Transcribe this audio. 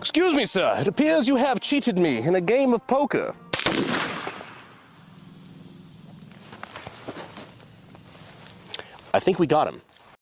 Excuse me, sir. It appears you have cheated me in a game of poker. I think we got him.